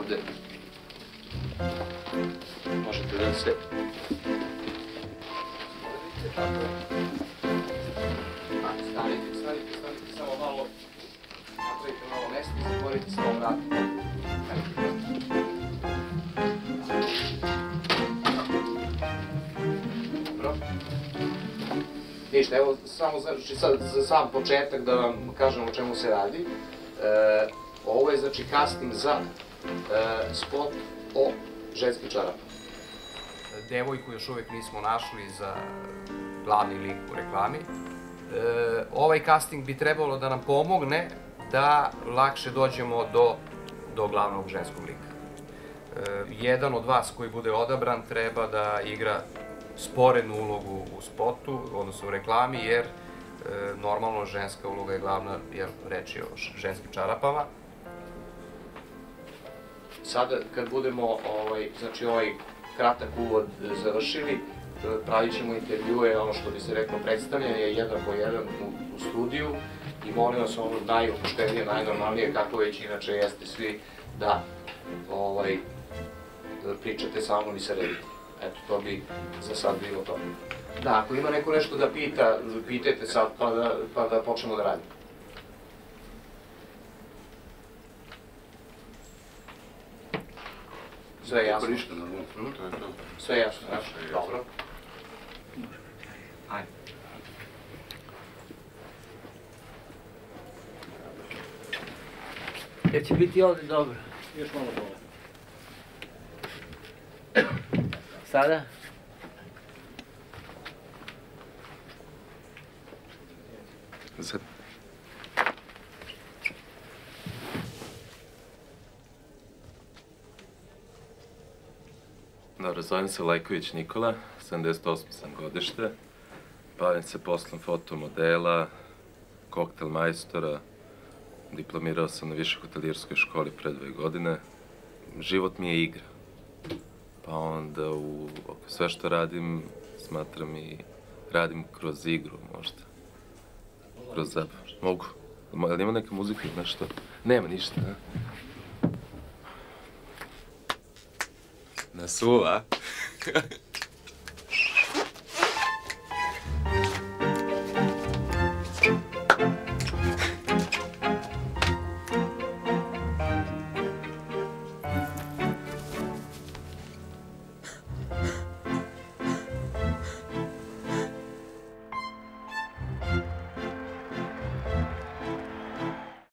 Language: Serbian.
ovde možete da se samo malo. Ništa, evo samo znači, sad, za sam početak da vam kažem o čemu se radi. E, ovo je znači casting za spot o ženskim čarapama. Devojku još uvek nismo našli za glavni lik u reklami. E, ovaj casting bi trebalo da nam pomogne da lakše dođemo do, do glavnog ženskog lika. E, jedan od vas koji bude odabran treba da igra sporednu ulogu u spotu, odnosno u reklami, jer e, normalno ženska uloga je glavna, jer reč je o ženskim čarapama. Sada kad budemo ovaj, znači ovaj kratak uvod završili, e, pravit ćemo intervjue, ono što bi se reklo predstavljanje, jedan po jedan u, u studiju i molim vas ono najopuštenije, najnormalnije, kako već inače jeste svi, da ovaj, da pričate sa mnom i se redite. Eto, to bi za sad bilo to. Da, ako ima neko nešto da pita, pitajte sad pa da, pa da počnemo da radimo. Sve je jasno. Ništa, normalno. To je to. Sve je jasno, dobro. Ajde. Jer će biti ovdje dobro. Još malo dole. Sada? Sad. Dobro, zovem se Lajković Nikola, 78 sam godište. Bavim se poslom fotomodela, koktel majstora. Diplomirao sam na višoj hotelijerskoj školi pre dve godine. Život mi je igra. Pa onda u sve što radim, smatram i radim kroz igru možda. Kroz zabavu. Mogu. Jel ima neka muzika ili nešto? Nema ništa, a? Na suva.